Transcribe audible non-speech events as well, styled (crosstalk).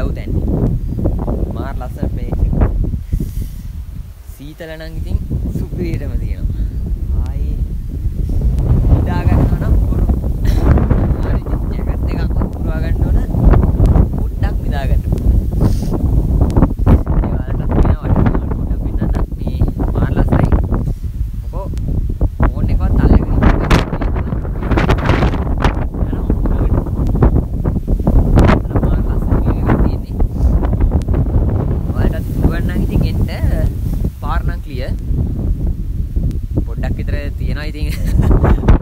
ලැව් තැන්නේ මාර් ලස්සන පේච් සීතල නම් ඉතින් සුපිරියටම තියෙනවා. නම් ඉතින් එන්න. පාර නම් ක්ලියර් පොඩ්ඩක් විතර තියෙනවා ඉතින්. (laughs)